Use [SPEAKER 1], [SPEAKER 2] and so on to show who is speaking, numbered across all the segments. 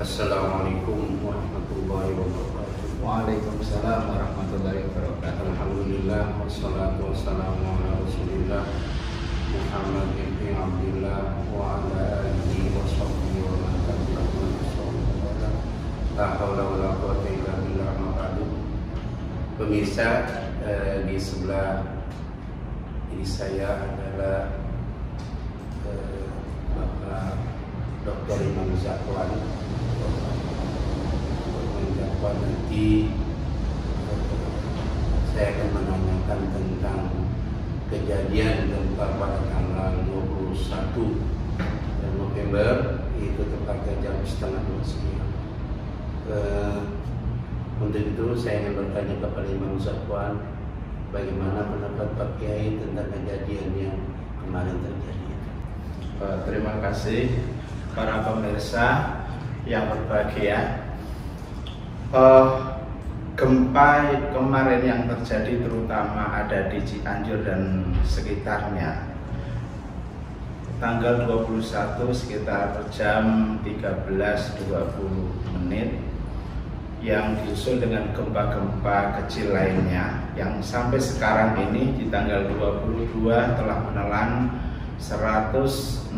[SPEAKER 1] Assalamualaikum warahmatullahi wabarakatuh. Waalaikumsalam warahmatullahi wabarakatuh. Alhamdulillah wassalatu wassalamu ala Rasulillah Muhammad bin Abdullah wa ala alihi washabbihi wa man tabi'ahum bi ihsan La haula wala quwwata illa billah ma ba'du. Pemirsa eh, di sebelah ini saya adalah eh, Bapak Dr. Imam Zakwan Zakwan nanti saya akan menanyakan tentang kejadian gempa pada tanggal 21 November itu tepatnya jam setengah dua siang. Eh, untuk itu saya ingin bertanya kepada Imam Zakwan bagaimana pendapat Pak Kiai tentang kejadian yang kemarin terjadi.
[SPEAKER 2] Eh, Terima kasih para pemirsa yang berbahagia. Eh, gempa kemarin yang terjadi terutama ada di Cianjur dan sekitarnya. Tanggal 21 sekitar jam 13.20 menit yang diusul dengan gempa-gempa kecil lainnya yang sampai sekarang ini di tanggal 22 telah menelan 162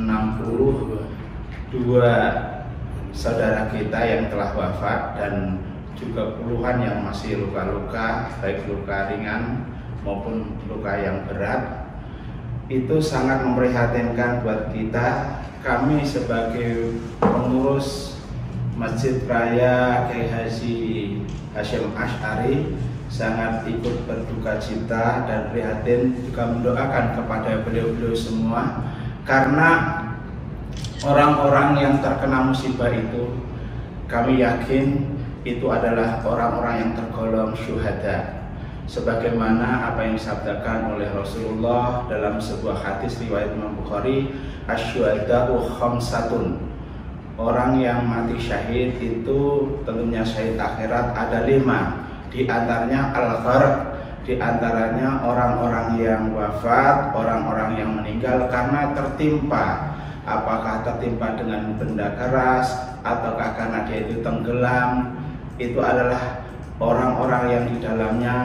[SPEAKER 2] saudara kita yang telah wafat dan juga puluhan yang masih luka-luka baik luka ringan maupun luka yang berat itu sangat memprihatinkan buat kita. Kami sebagai pengurus Masjid Raya Haji Hashim Ash'ari sangat ikut berduka cita dan prihatin juga mendoakan kepada beliau-beliau semua. Karena orang-orang yang terkena musibah itu kami yakin itu adalah orang-orang yang tergolong syuhada. Sebagaimana apa yang disabdakan oleh Rasulullah dalam sebuah hadis riwayat Imam Bukhari asyuhada'u khamsatun. Orang yang mati syahid itu tentunya syahid akhirat ada lima. Di antaranya al di antaranya orang-orang yang wafat orang-orang yang meninggal karena tertimpa. Apakah tertimpa dengan benda keras ataukah karena dia itu tenggelam itu adalah orang-orang yang di dalamnya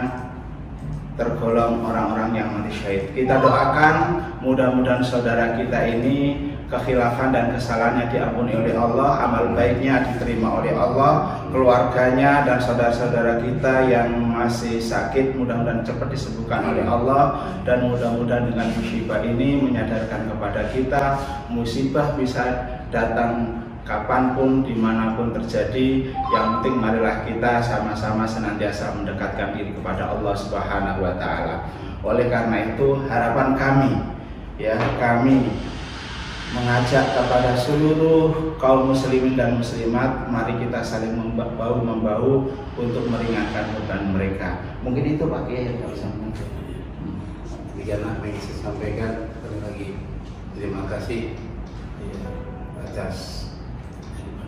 [SPEAKER 2] tergolong orang-orang yang mati syahid. Kita doakan mudah-mudahan saudara kita ini kekhilafan dan kesalahannya diampuni oleh Allah, amal baiknya diterima oleh Allah, keluarganya dan saudara-saudara kita yang masih sakit mudah-mudahan cepat disembuhkan oleh Allah dan mudah-mudahan dengan musibah ini menyadarkan kepada kita musibah bisa datang kapan pun, di mana pun terjadi, yang penting marilah kita sama-sama senantiasa mendekatkan diri kepada Allah Subhanahu Wa Taala. Oleh karena itu harapan kami, ya kami mengajak kepada seluruh kaum muslimin dan muslimat, mari kita saling membahu membahu untuk meringankan beban mereka. Mungkin itu Pak Kiai yang bisa
[SPEAKER 1] Demikian apa yang saya sampaikan. Sekali lagi terima kasih ya, atas